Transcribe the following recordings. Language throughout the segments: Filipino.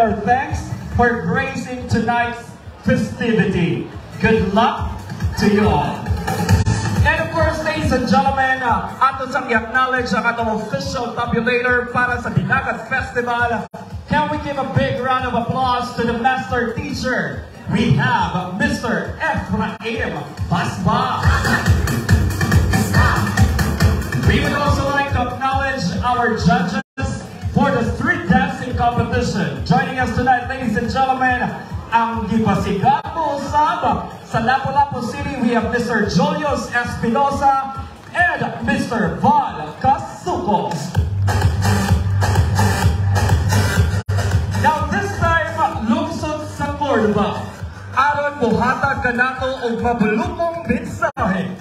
our thanks for gracing tonight's festivity. Good luck to you all. And of course, ladies and gentlemen, uh, ato sang i-acknowledge ang atong official tabulator para sa Dinagat Festival. Can we give a big round of applause to the master teacher? We have Mr. Ephraim Basba. We would also like to acknowledge our judges for the dancing competition. Joining us tonight, ladies and gentlemen, ang gipasigat mo usab sa Lapu-Lapu City, we have Mr. Julius Espinosa and Mr. Val Casukos. Now this time, lungsod sa Cordoba. Aron buhatag ka nato og mabulutong mensahe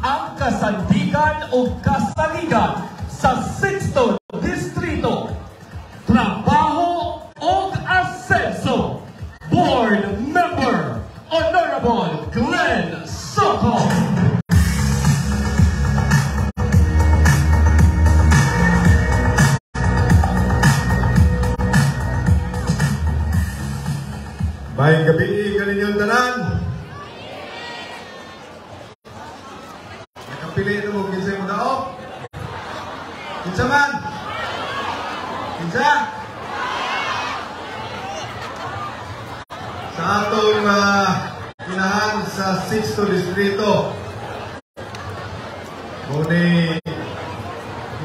ang kasandigan o kasaligan sa 6th Distrito. Trabaho asenso. Board Member Honorable Glenn Soto. May gabi kaninyong tanan. Nakapili na mo kinsay mo daog. Kinsa man? Kinsa? Sa atong uh, sa 6th Distrito. Muni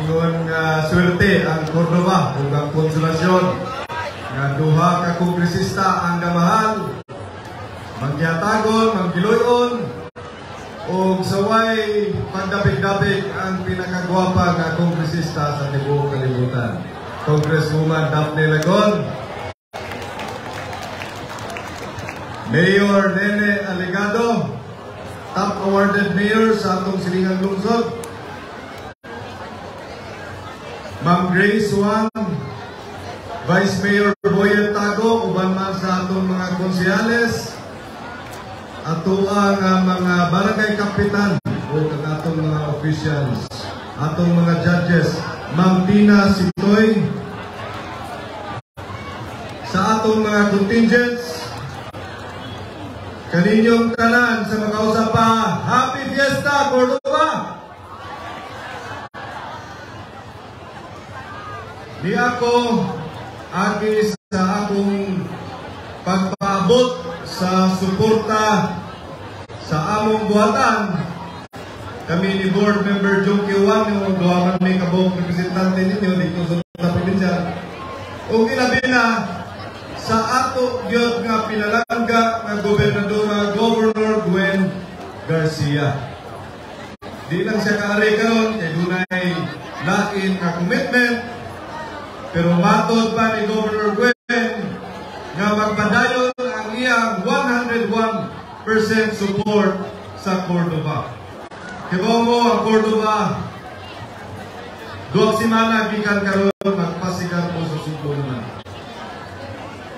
ingon nga swerte ang Cordova ug ang konsolasyon nga duha ka kongresista ang gamahan magyatagon, maggiloyon ug saway pagdapig-dapig ang pinakagwapa nga kongresista sa tibuok kalibutan. Congresswoman Daphne Lagon, Mayor Nene Alegado, top awarded mayor sa atong silingang lungsod. Ma'am Grace Wang, Vice Mayor Boyan Tago, uban man sa atong mga konsehales, ato ang uh, mga barangay kapitan o atong mga officials, atong mga judges, Ma'am Tina Sitoy, sa atong mga contingents, kaninyong tanan sa makausap pa, Happy Fiesta, Cordoba! Di ako agi sa akong pagpaabot sa suporta sa among buhatan kami ni board member Jong Kiwan yung duha man may kabong representante ninyo dito sa probinsya o ilabi na sa ato gyud nga pinalangga nga gobernadora Governor Gwen Garcia di lang siya kaari karon kay dunay lain nga commitment pero matod pa ni Governor Gwen nga magpadayon ang iyang 101% support sa Cordoba. Kibaw mo ang Cordoba, duwag simana gikan karon magpasikat mo sa suko naman.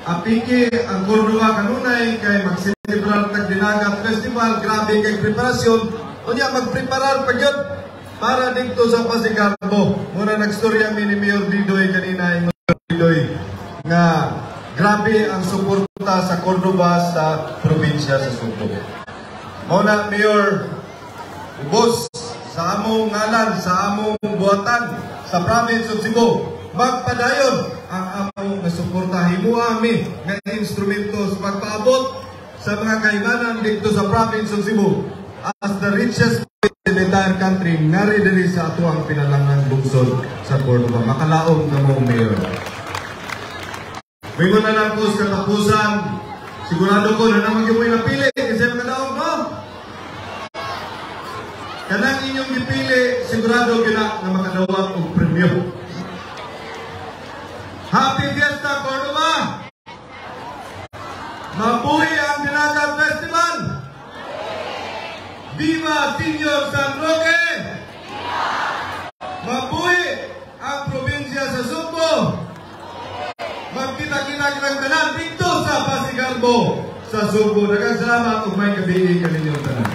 Apiki ang Cordoba kanunay kay magselebrar tag Dinagat Festival, grabe kay preparasyon, unya magpreparar pa para dito sa Pasigarbo. Muna nagstorya mi ni Mayor Didoy kanina yung Didoy nga grabe ang suporta sa Cordoba sa probinsya sa Subo. Muna Mayor Ubos sa among ngalan, sa among buhatan sa province of Cebu, magpadayon ang among nasuporta himo ami nga instrumento sa pagpaabot sa mga kaimanan dito sa province of Cebu as the richest in the entire country ngari diri sa ato ang pinalangan lungsod sa Cordoba. Makalaog na mo, Mayor. Mingon na lang po sa katapusan, sigurado ko na naman yung may napili kasi mga daog, no? Kanang inyong dipili, sigurado gina na makadawag og premyo. Happy Fiesta, Cordoba! Mabuhi ang Dinagat Festival! Viva Senior San Roque! Mabuhi ang probinsya sa Sugbo! Magkita-kita kitang tanan dito sa Pasigarbo sa Sugbo. Dagang salamat ug may kabihi kaninyong tanan.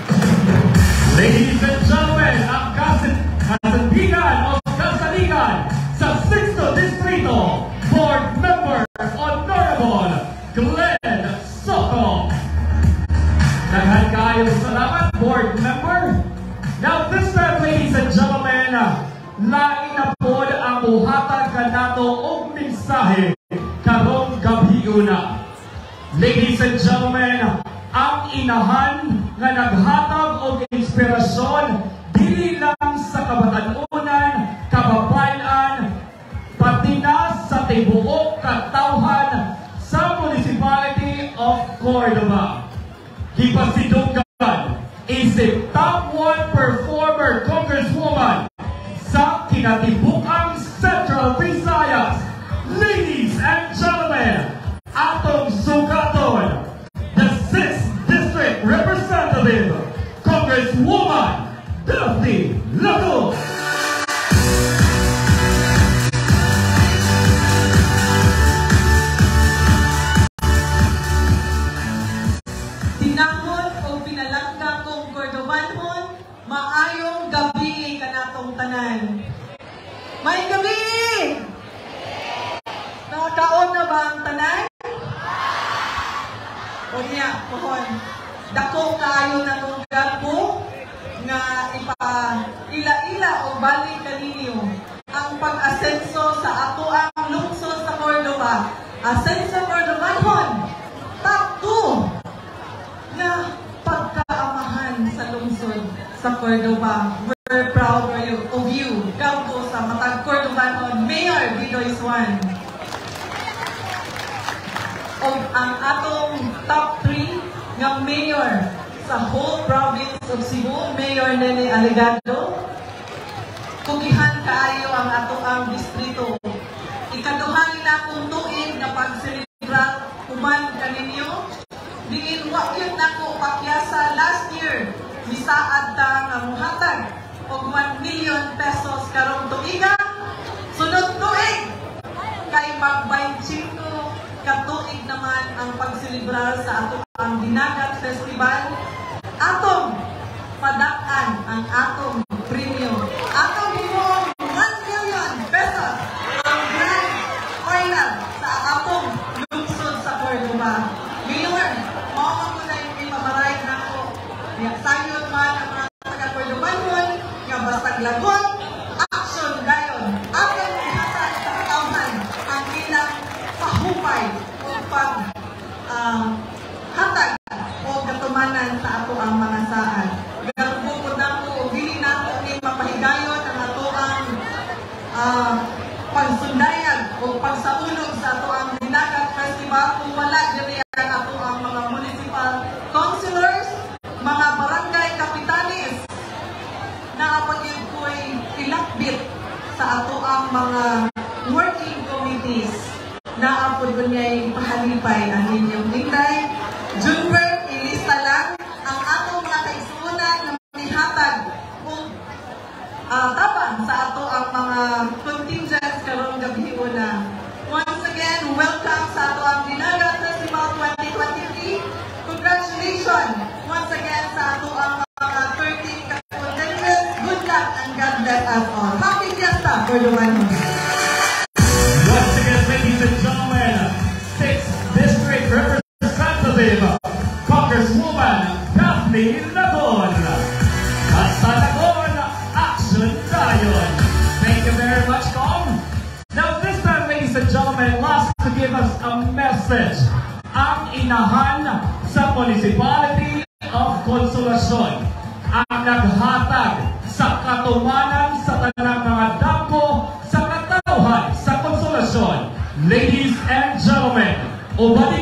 Ladies and gentlemen, ang kasan kasandigan o kasaligan Glenn Sokong. Daghan kayo salamat, board member. Now this time, ladies and gentlemen, lain na po ang buhatan ka nato og mensahe karong gabi una. Ladies and gentlemen, ang inahan nga naghatag og inspirasyon dili lang sa kabatanunan, kababayan, pati na sa tibuok katawhan of Cordoba. Gipasidugan is the top one performer congresswoman sa kinatibukang Central Research us on Hockey Fiesta for July 1st. Well, what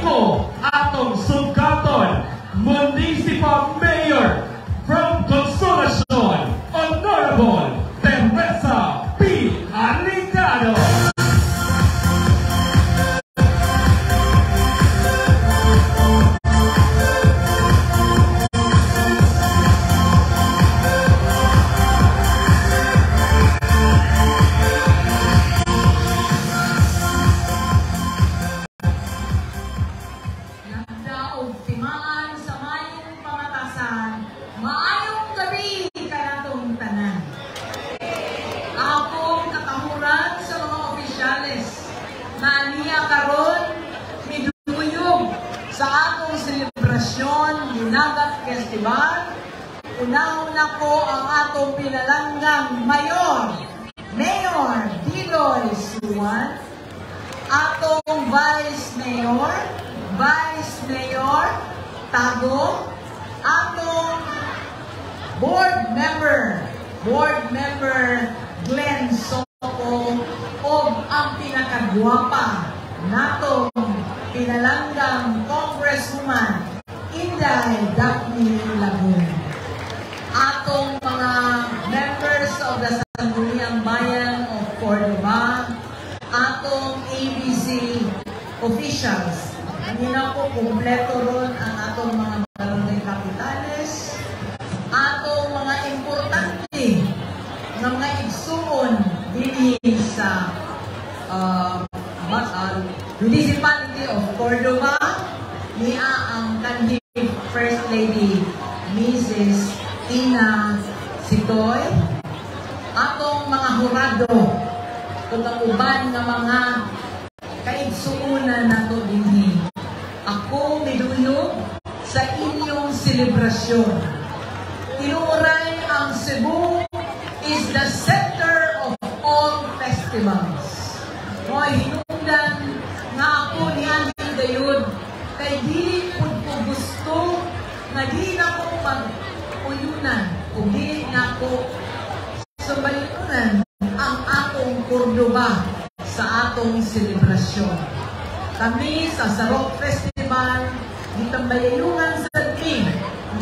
kami sa Sarok Festival ni Tambayayungan sa Ting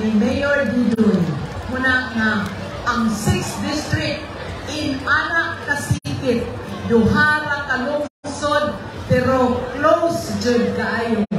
ni Mayor Didoy. Muna nga, ang 6th District in Anak Kasikit, Duhara Kalungsod, pero close jud kaayo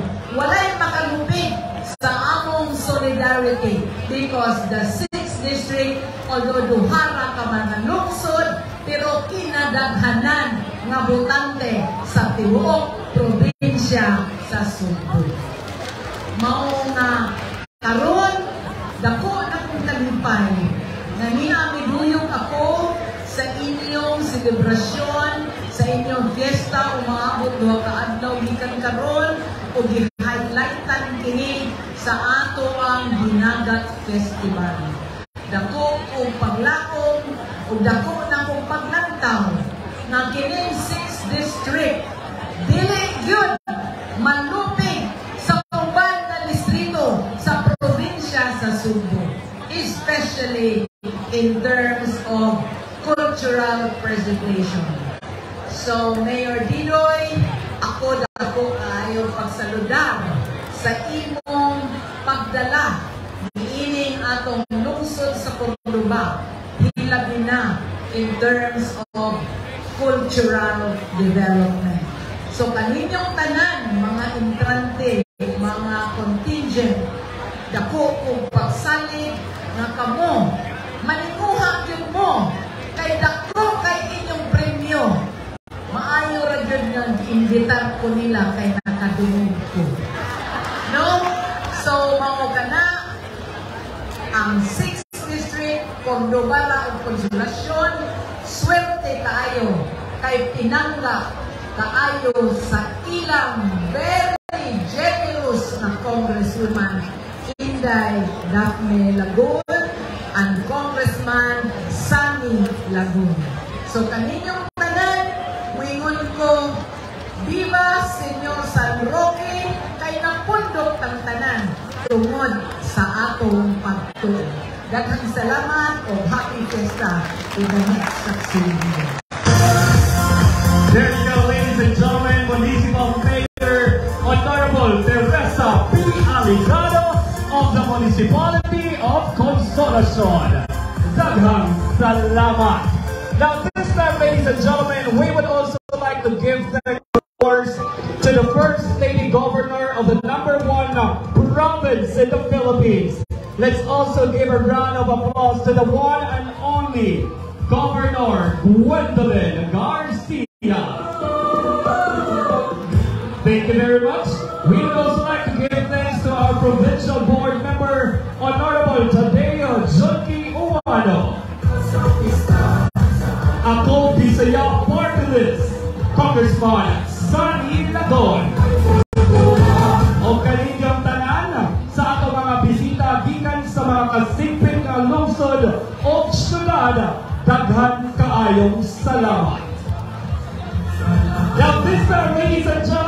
Salamat. Now this time, ladies and gentlemen, we would also like to give thanks to the First Lady Governor of the number one province in the Philippines. Let's also give a round of applause to the one and only Governor Gwendolyn this time, ladies and gentlemen,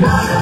Yeah.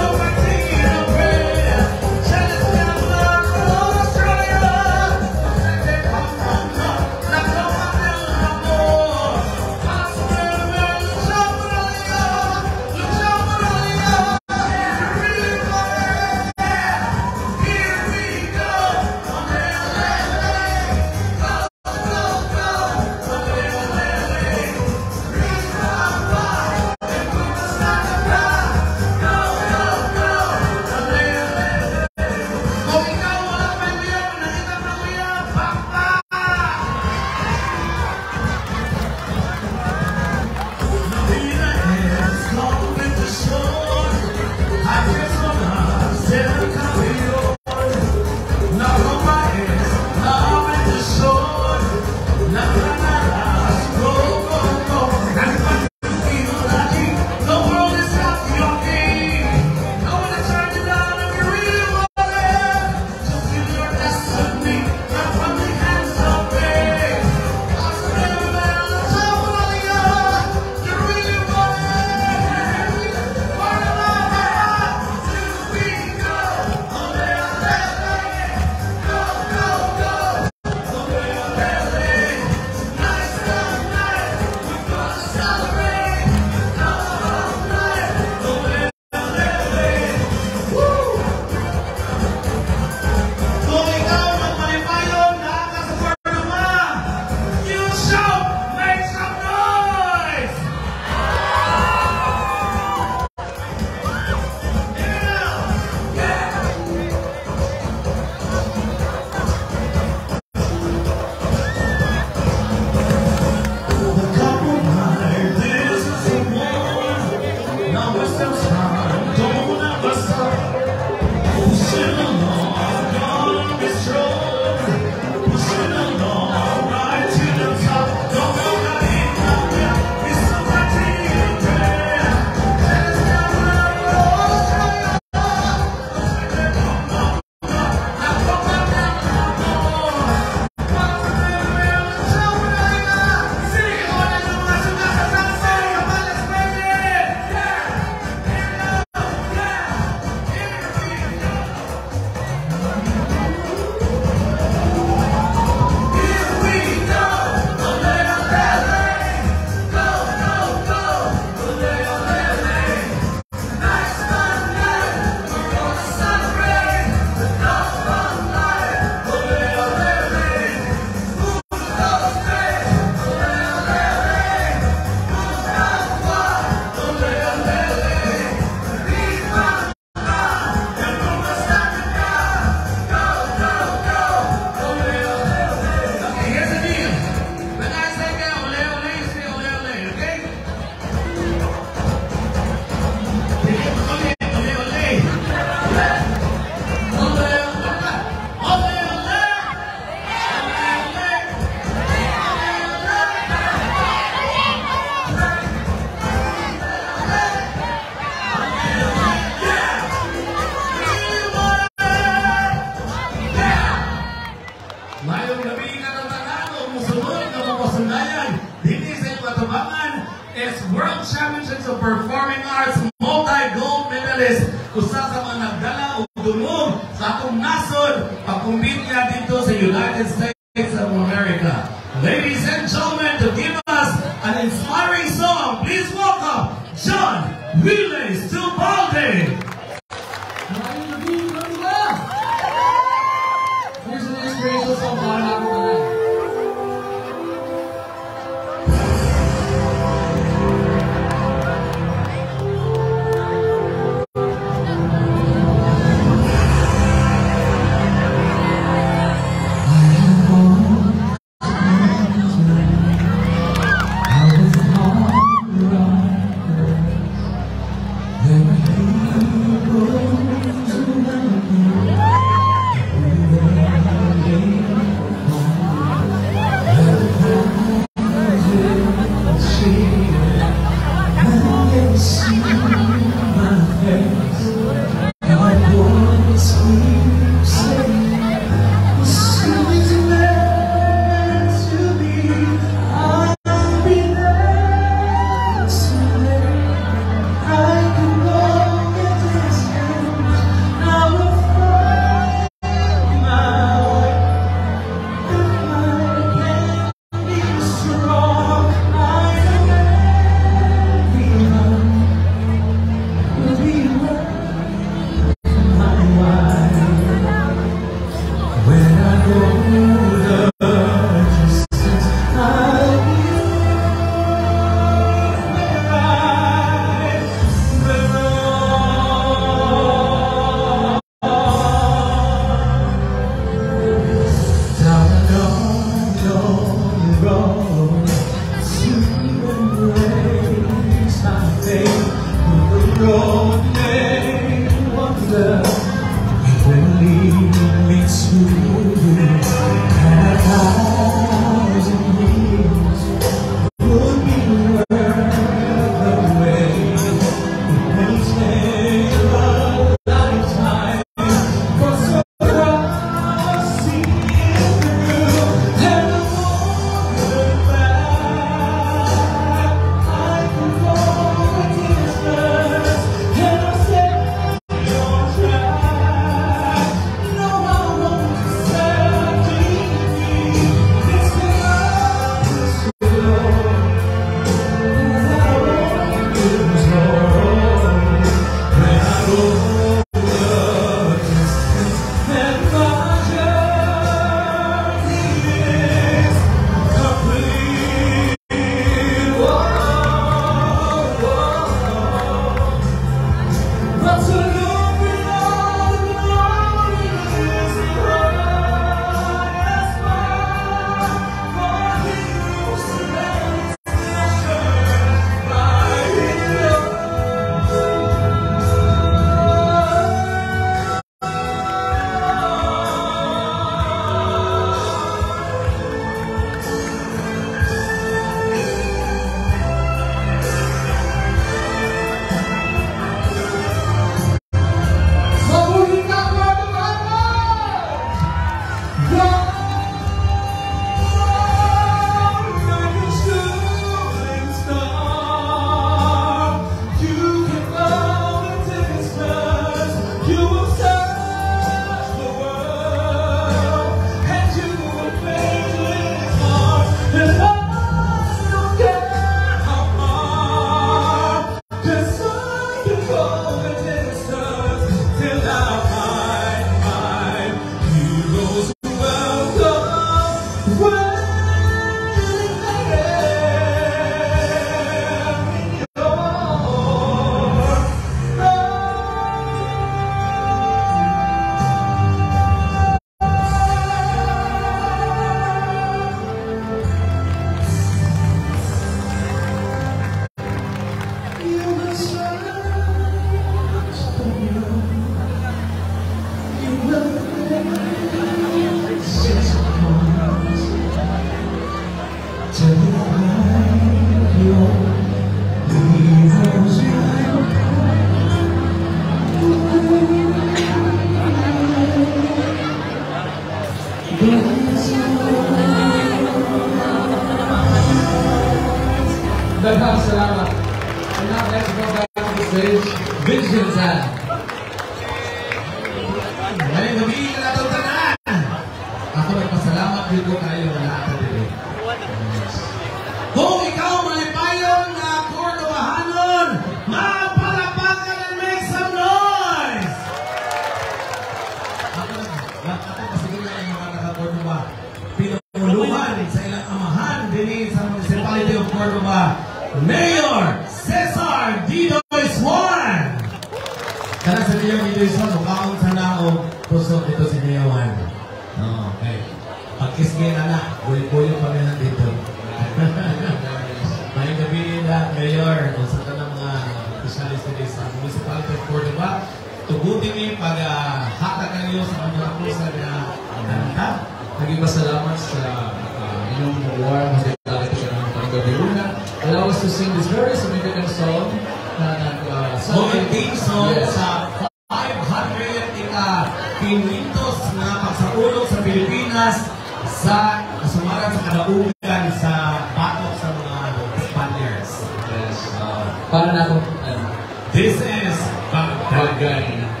This is Bagdad. bagay.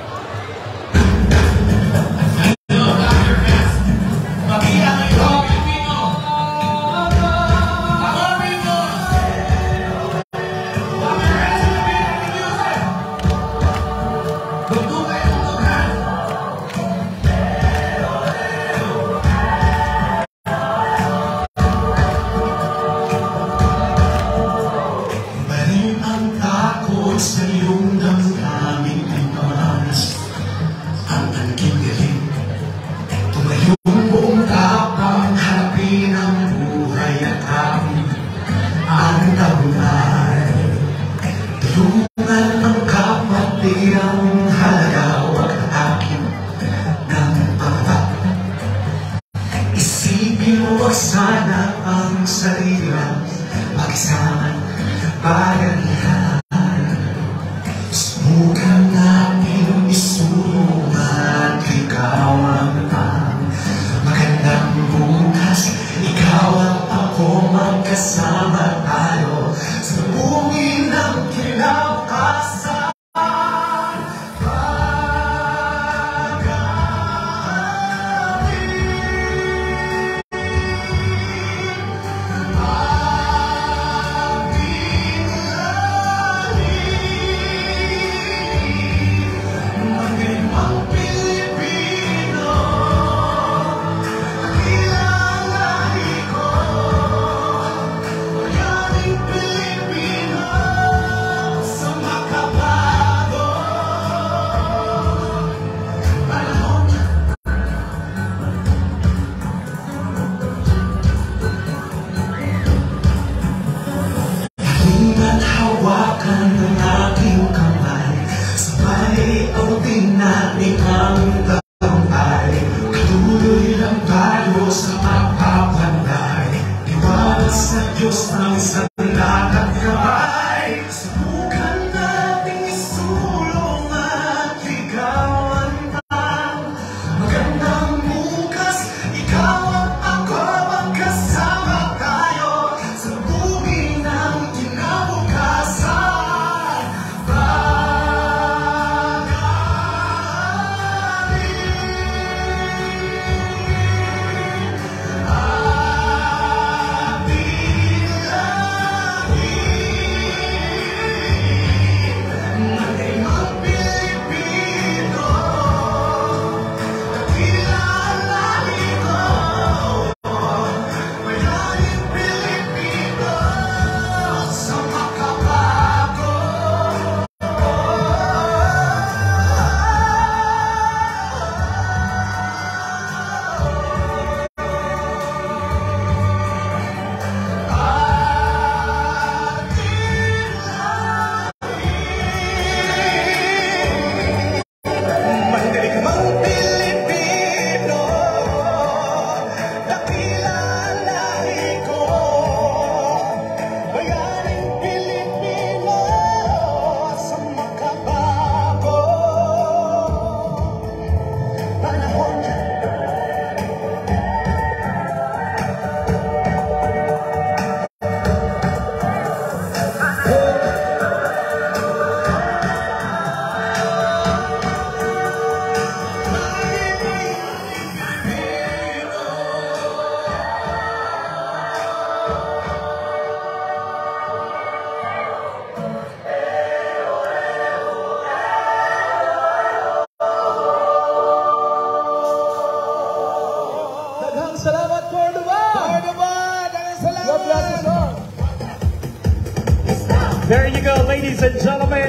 And gentlemen.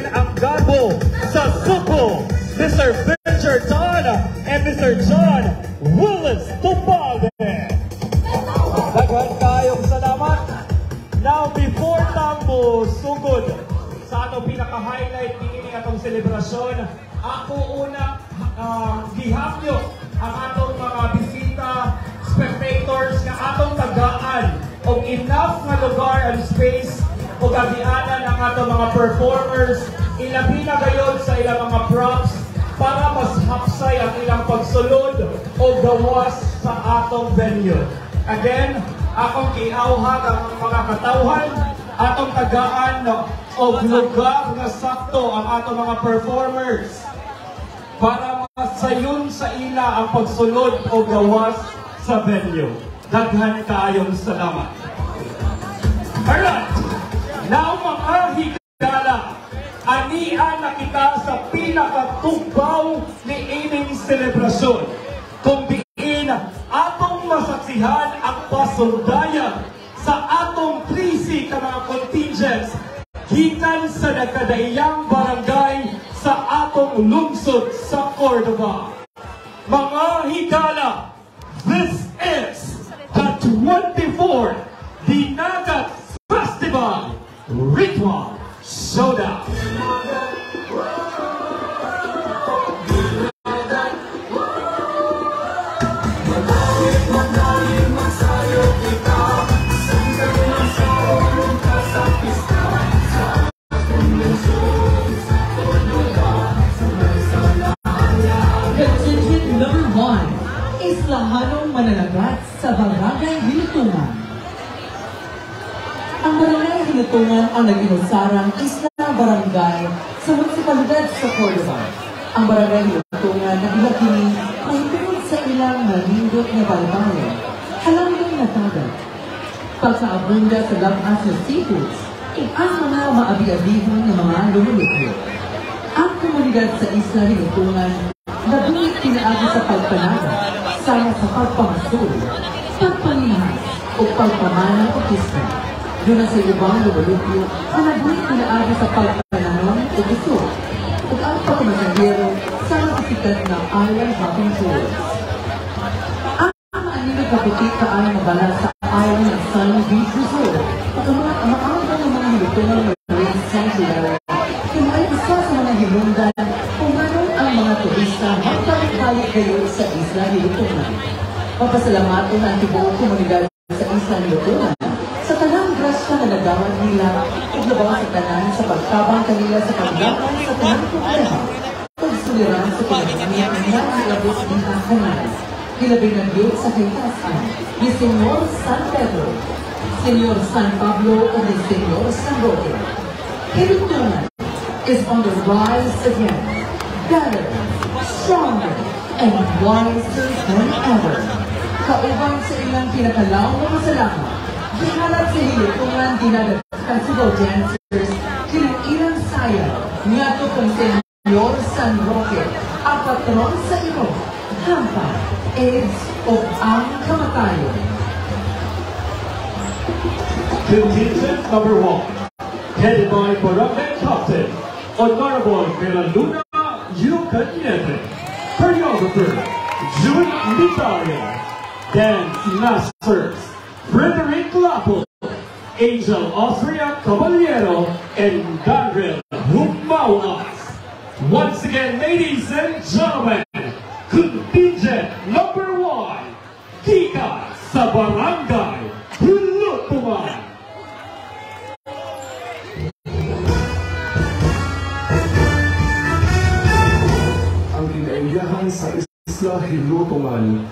Tagaan o lugar nga sakto ang atong mga performers para masayon sa ila ang pagsulod o gawas sa venue. Daghan kaayong salamat. Showdown. Contingent number one is Lahanong Mananagat sa Barangay Hilutungan. Ang Barangay Hilutungan ang nag-inusarang isla barangay sa munisipalidad sa Cordova. Ang Barangay Hilutungan na ilakini mahintulog sa ilang malindot na balbayo, halanggang na dagat. Pagkaabunda sa labas ng seafoods, ang mga maabi-abihon ng mga lumulutyo. Ang komunidad sa isla Hilutungan nabulit pinaagi sa pagpanaga, sama sa pagpamasol, pagpalihas, o pagpamanang otismo. Doon na sa ibang lumulupyo na nabulit pinaagi sa pagpananon o gusto. At ang pagpamasahero sama sa sikat na island hopping tours. Ang anino kaputi ka ay mabala sa island ng Sun Beach Resort. Pagkamat ang maaga ng mga hilutungan marine sanctuary kung ay isa sa mga hinundan kung anong ang mga turista magpapalik kayo sa Isla Hilutungan. Papasalamat ang tibuong komunidad sa Isla Hilutungan nagawan nila ug labaw sa tanan sa pagtabang kanila sa paglaban sa tanang problema pagsuliran sa pinagkamiyan nga ang labos ng kahanan. Kilabing ng Diyos sa kaitasan ni Senyor San Pedro, Senyor San Pablo o ni Senyor San Roque. Hilutungan is on the rise again, better, stronger, and wiser than ever. Kauban sa ilang pinakalaw na masalamat, AIDS o ang kamatayon. Contingent number one, headed by Barangay Captain, Honorable Melaluna Yucaniete, Choreographer, June Mitario, Dance Masters, Frederick Lapo, Angel Austria Caballero, and Gabriel Humawas. Once again, ladies and gentlemen, contingent number one, Kika sa Barangay Hulutuman. ang sa Isla Hilutungan.